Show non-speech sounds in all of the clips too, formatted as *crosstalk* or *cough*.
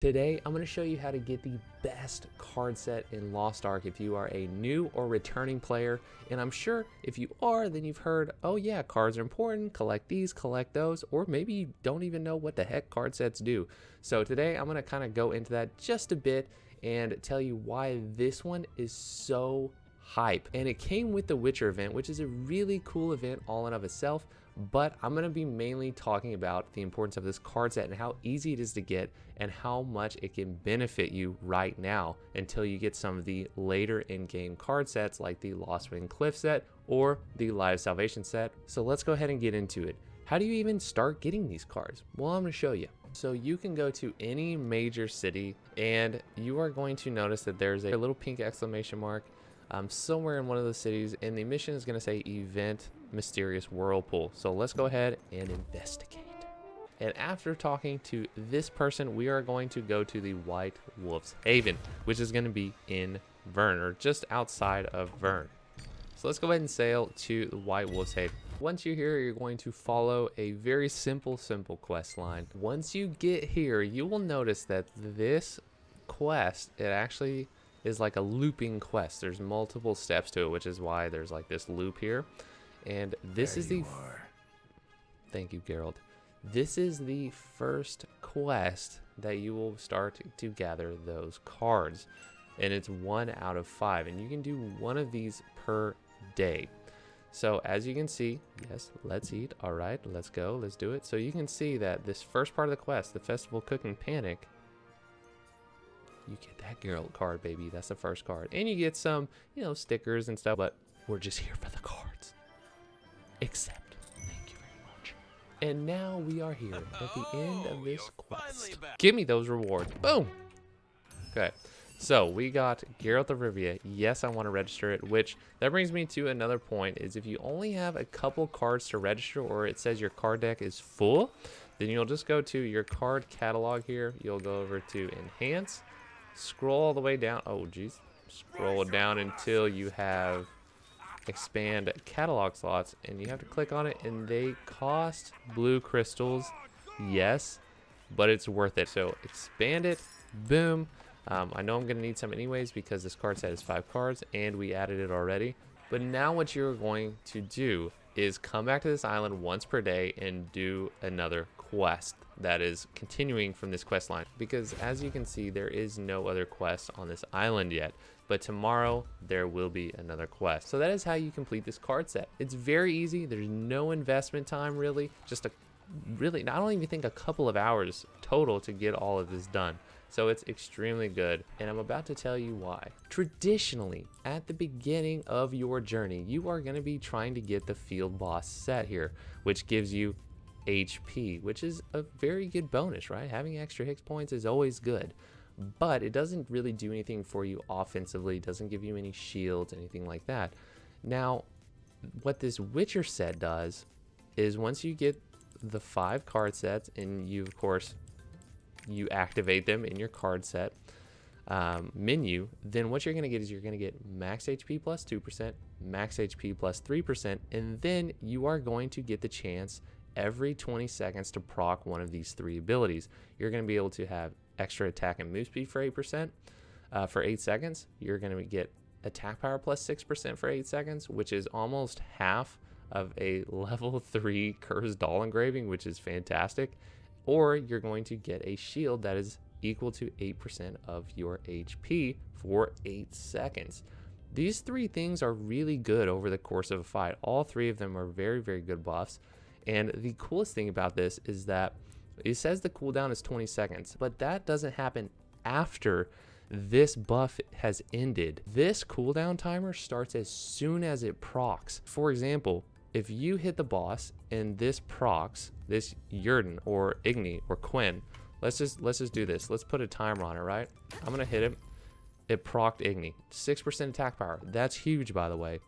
Today, I'm going to show you how to get the best card set in Lost Ark if you are a new or returning player. And I'm sure if you are, then you've heard, oh yeah, cards are important, collect these, collect those, or maybe you don't even know what the heck card sets do. So today, I'm going to kind of go into that just a bit and tell you why this one is so hype. And it came with the Witcher event, which is a really cool event all in of itself but I'm going to be mainly talking about the importance of this card set and how easy it is to get and how much it can benefit you right now until you get some of the later in-game card sets like the Lostwind Cliff set or the of Salvation set. So let's go ahead and get into it. How do you even start getting these cards? Well, I'm going to show you. So you can go to any major city and you are going to notice that there's a little pink exclamation mark um, somewhere in one of the cities and the mission is going to say event mysterious whirlpool. So let's go ahead and investigate. And after talking to this person, we are going to go to the White Wolf's Haven, which is going to be in Vern, or just outside of Vern. So let's go ahead and sail to the White Wolf's Haven. Once you're here, you're going to follow a very simple, simple quest line. Once you get here, you will notice that this quest, it actually is like a looping quest. There's multiple steps to it, which is why there's like this loop here. And this there is the. Thank you, Geralt. This is the first quest that you will start to gather those cards. And it's one out of five. And you can do one of these per day. So as you can see, yes, let's eat. All right, let's go. Let's do it. So you can see that this first part of the quest, the Festival Cooking Panic, you get that Geralt card, baby. That's the first card. And you get some, you know, stickers and stuff, but we're just here for the cards. Except, thank you very much. And now we are here at the *laughs* end of this quest. Give me those rewards. Boom. Okay. So we got Geralt of Rivia. Yes, I want to register it, which that brings me to another point is if you only have a couple cards to register or it says your card deck is full, then you'll just go to your card catalog here. You'll go over to enhance Scroll all the way down. Oh, geez. Scroll down until you have expand catalog slots and you have to click on it and they cost blue crystals yes but it's worth it. So expand it boom. Um, I know I'm gonna need some anyways because this card set is five cards and we added it already. But now what you're going to do is come back to this island once per day and do another quest that is continuing from this quest line. Because as you can see there is no other quest on this island yet but tomorrow there will be another quest. So that is how you complete this card set. It's very easy. There's no investment time really. Just a really I don't even think a couple of hours total to get all of this done. So it's extremely good and I'm about to tell you why. Traditionally, at the beginning of your journey, you are going to be trying to get the field boss set here, which gives you HP, which is a very good bonus, right? Having extra hit points is always good, but it doesn't really do anything for you offensively. Doesn't give you any shields, anything like that. Now, what this Witcher set does is once you get the five card sets and you, of course, you activate them in your card set um, menu, then what you're going to get is you're going to get max HP plus 2%, max HP plus 3%, and then you are going to get the chance every 20 seconds to proc one of these three abilities. You're going to be able to have extra attack and move speed for 8%. Uh, for 8 seconds, you're going to get attack power plus 6% for 8 seconds, which is almost half of a *laughs* level 3 Cursed Doll engraving, which is fantastic. Or you're going to get a shield that is equal to 8% of your HP for 8 seconds. These three things are really good over the course of a fight. All three of them are very, very good buffs. And the coolest thing about this is that it says the cooldown is 20 seconds, but that doesn't happen after this buff has ended. This cooldown timer starts as soon as it procs. For example, if you hit the boss and this procs, this Yrden or Igni or Quen, let's just let's just do this. Let's put a timer on it, right? I'm gonna hit him. It procced Igni. 6% attack power. That's huge, by the way.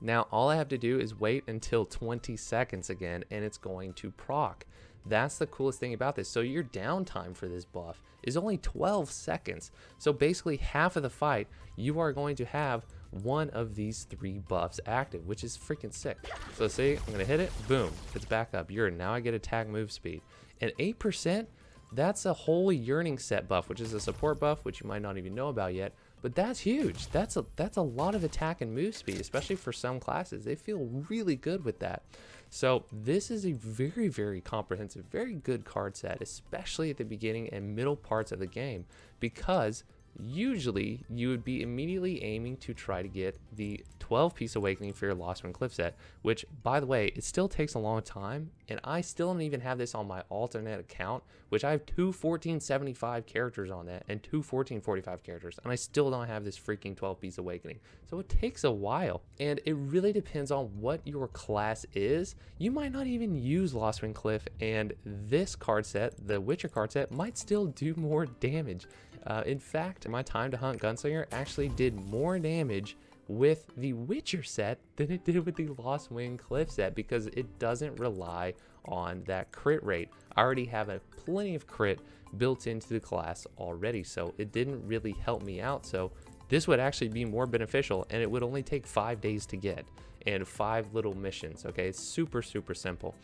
Now all I have to do is wait until 20 seconds again and it's going to proc. That's the coolest thing about this. So your downtime for this buff is only 12 seconds. So basically half of the fight, you are going to have one of these three buffs active, which is freaking sick. So see, I'm gonna hit it, boom, it's back up. You're now I get attack move speed. And 8%, that's a whole yearning set buff, which is a support buff, which you might not even know about yet. But that's huge. That's a that's a lot of attack and move speed, especially for some classes. They feel really good with that. So this is a very, very comprehensive, very good card set, especially at the beginning and middle parts of the game, because usually you would be immediately aiming to try to get the 12 piece awakening for your Lostwind Cliff set, which by the way, it still takes a long time. And I still don't even have this on my alternate account, which I have two 1475 characters on that and two 1445 characters. And I still don't have this freaking 12 piece awakening. So it takes a while. And it really depends on what your class is. You might not even use Lostwind Cliff and this card set, the Witcher card set, might still do more damage. Uh, in fact, my time to hunt Gunslinger actually did more damage with the Witcher set than it did with the Lostwind Cliff set because it doesn't rely on that crit rate. I already have a plenty of crit built into the class already, so it didn't really help me out. So this would actually be more beneficial and it would only take five days to get and five little missions. Okay, it's super, super simple.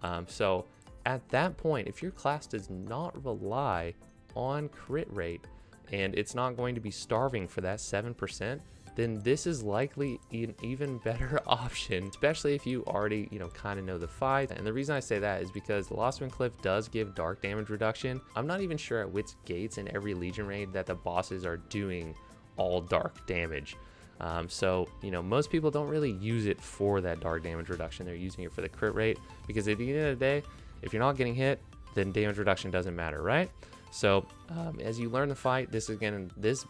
Um, so at that point, if your class does not rely on crit rate and it's not going to be starving for that 7%, then this is likely an even *laughs* better *laughs* option, especially if you already, you know, kind of know the fight. And the reason I say that is because the Lostwind Cliff does give dark damage reduction. I'm not even sure at which gates in every Legion raid that the bosses are doing all dark damage. Um, so, you know, most people don't really use it for that dark damage reduction. They're using it for the crit rate because at the end of the day, if you're not getting hit, then damage reduction doesn't matter, right? So um, as you learn the fight, this is going to, this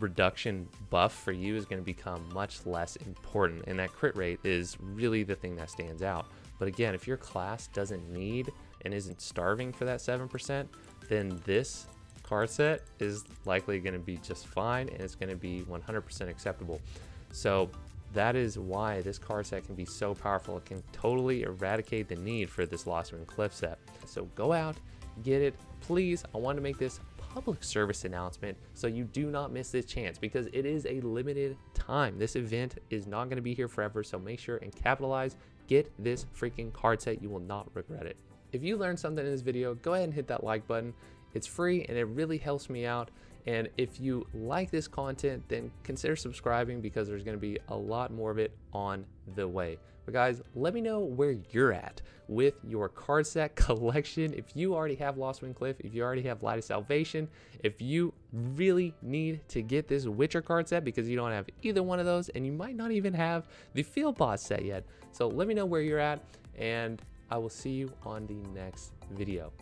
reduction buff for you is going to become much less important. And that crit rate is really the thing that stands out. But again, if your class doesn't need and isn't starving for that 7%, then this card set is likely going to be just fine and it's going to be 100% acceptable. So that is why this card set can be so powerful. It can totally eradicate the need for this Lostwind Cliff set. So go out, get it. Please, I want to make this public service announcement so you do not miss this chance because it is a limited time. This event is not going to be here forever, so make sure and capitalize. Get this freaking card set. You will not regret it. If you learned something in this video, go ahead and hit that like button. It's free and it really helps me out. And if you like this content, then consider subscribing because there's going to be a lot more of it on the way. But guys, let me know where you're at with your card set *laughs* collection. If you already have Lost Lostwind Cliff, if you already have Light of Salvation, if you really need to get this Witcher card set because you don't have either one of those and you might not even have the Field Boss set yet. So let me know where you're at and I will see you on the next video.